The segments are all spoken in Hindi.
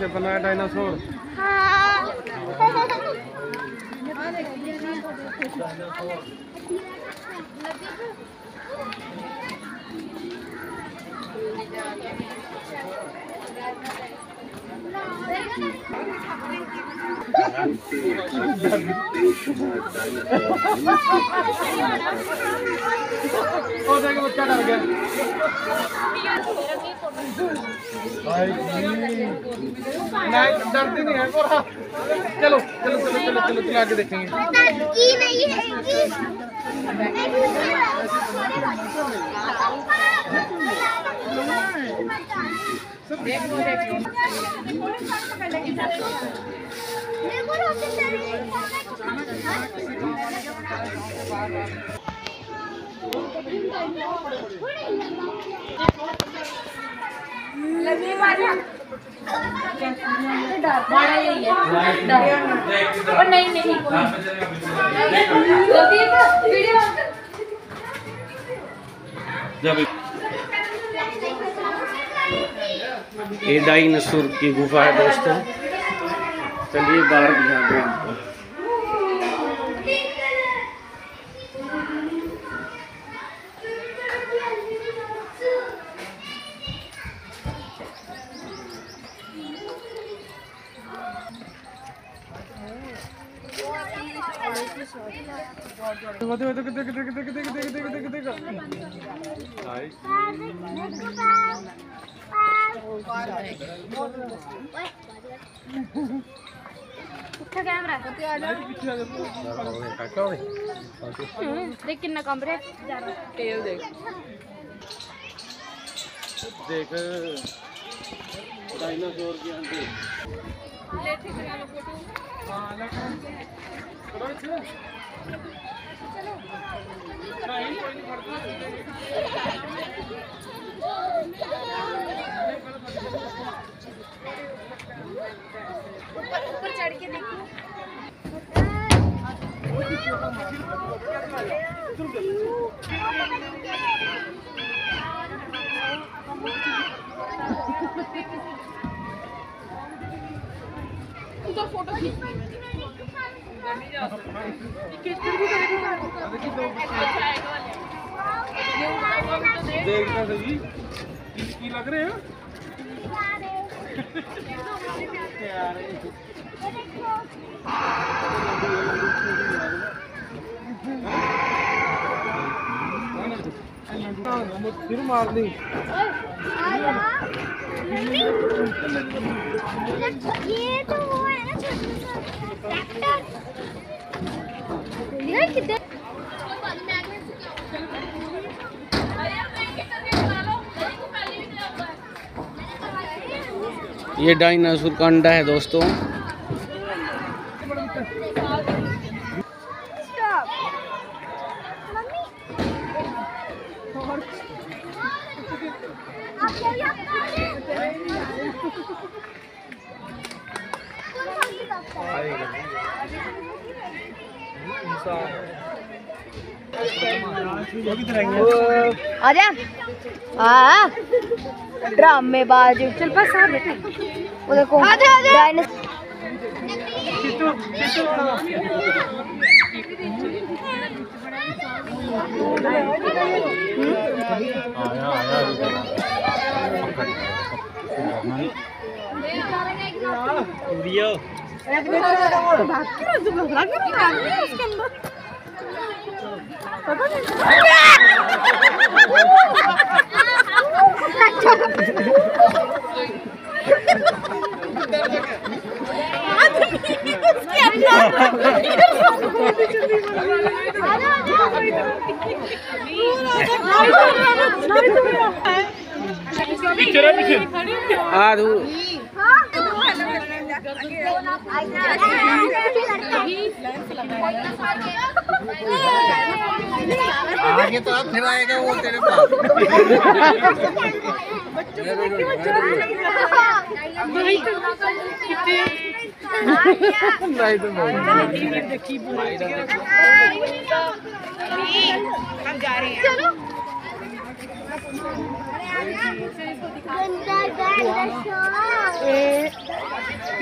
से बना डायनासोर हाँ। ओ देख बच्चा डर गया डरती नहीं है चलो चलो चलो चलो चलो चलो आगे देखेंगे है देखो ये डायनासोर की गुफा है दोस्तों। चलिए बाहर दिखाते हैं। देखो। देखो देखो देखो देखो देखो देखो देखो देखो देखो देखो कैमरा देख कितना कमरे टेल देख डायनासोर की आंटी हाँ लेकिन करो इसे ऊपर ऊपर चढ़ के देखो उधर फ़ोटो खींच। देखना लग रहे हैं फिर मार दी ये तो ये डायनासोर का अंडा है दोस्तों। आजा। हाँ ड्रामे बाज। चल बस आ बेटे। वो देखो आजा आजा। चित्तू चित्तू आया। आया हाँ। दियो आ आगे तो अब फिर आएगा वो तेरे पास नहीं तो नहीं चलो।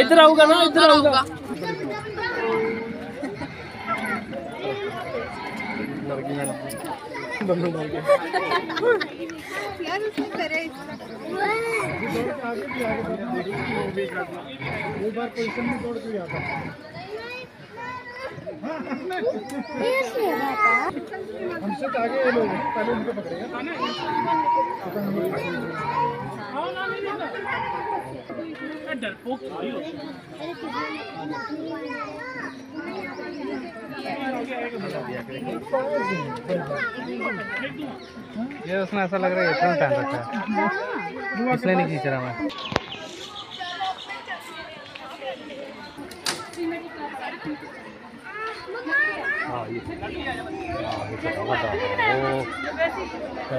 इधर आऊँगा ना, इधर आऊँगा वो बार पोजीशन में तोड़ के आता हमसे आगे लोग, पहले उनको पकड़ेगा ये उसमें ऐसा लग रहा है इतना टाइम रखा इसलिए नहीं खींच रहा मैं। हाँ ये हाँ ये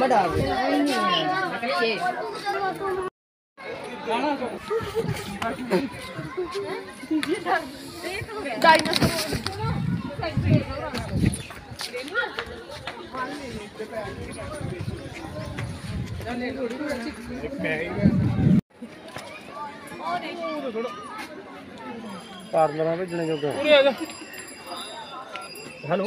मैं डाल पार्लर भेजने जोगा हेलो।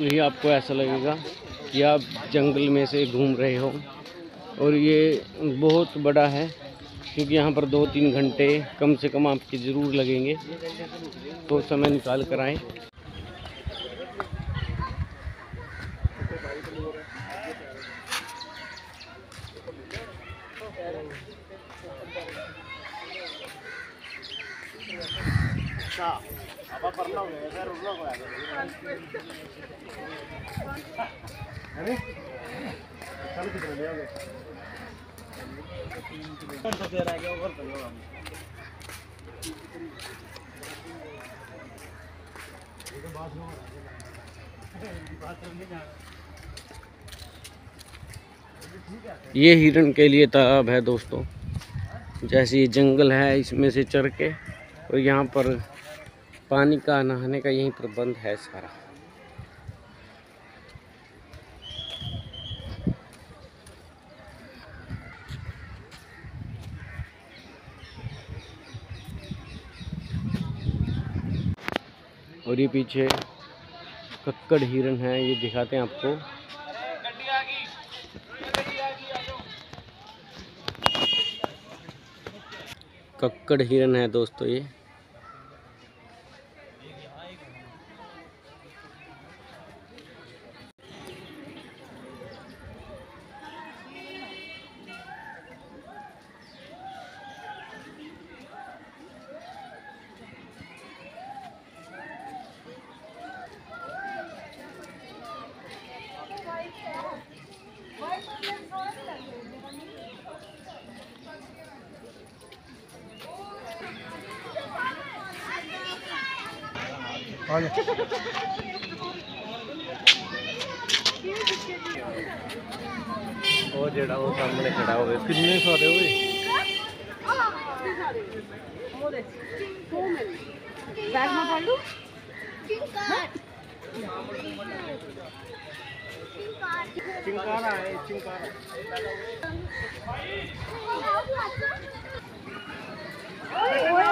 यही आपको ऐसा लगेगा कि आप जंगल में से घूम रहे हो। और ये बहुत बड़ा है, क्योंकि यहाँ पर दो तीन घंटे कम से कम आपके ज़रूर लगेंगे। तो समय निकाल कर आएँ। ये हिरण के लिए तालाब है दोस्तों। जैसे ये जंगल है, इसमें से चढ़ के और यहाँ पर पानी का नहाने का यहीं प्रबंध है सारा। और ये पीछे कक्कड़ हिरन है, ये दिखाते हैं आपको। कक्कड़ हिरन है दोस्तों ये। Olha. ਉਹ ਜਿਹੜਾ ਉਹ ਸਾਹਮਣੇ ਖੜਾ ਹੋਵੇ ਕਿੰਨੇ ਸਾਰੇ ਹੋਵੇ ਉਹਦੇ ਦੋ ਮਿੰਟ ਬੈਗ ਮਾ ਪੜ ਲੂ ਚਿੰਕਾਰ ਚਿੰਕਾਰ ਆਏ ਚਿੰਕਾਰ ਓਏ ਓਏ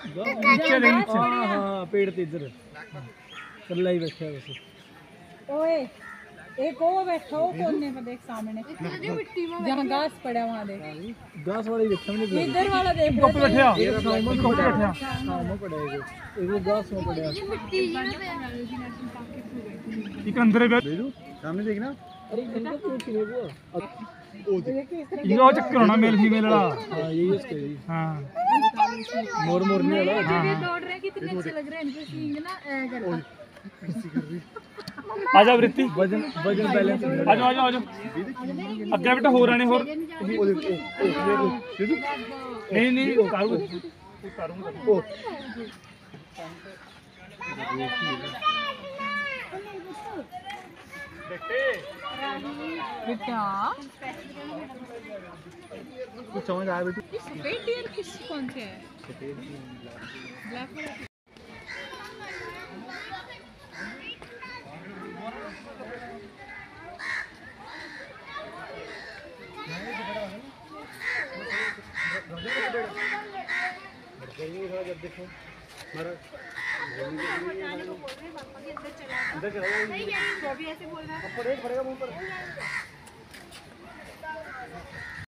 हाँ हाँ पेड़ ते इधर कल्ला ही बैठा है वैसे ओए एक और बैठा हो कोने में देख सामने जहाँ घास पड़ा वहाँ देख घास वाला ही बैठा मैंने इधर वाला देख कप बैठा एक कप बैठा हाँ मैं पड़ा है एक वो घास में पड़ा है मिट्टी ये अंदर बैठ सामने देखना अरे इनका क्यों चिरे वो यो चक्कर होना मेल फीमेल वाला हाँ यही उसके यही हाँ मोर मोरनी वाला हाँ दौड़ रहे कितने अच्छे लग रहे हैं इनके सींग ना गला आजा वृत्ति वज़न वज़न बैलेंस आजा आजा आजा अगे बेटा हो रहने और नहीं नहीं उतारू उतारू ओ बेटा। कुछ समझ आया बेटी? ये सफ़ेद डियर किस कौन से है? सफ़ेद ब्लैक ब्लैक जब देखो। महाराज तो अंदर चला अंदर चला। वो भी ऐसे बोल रहा है। पड़ेगा मुँह पर।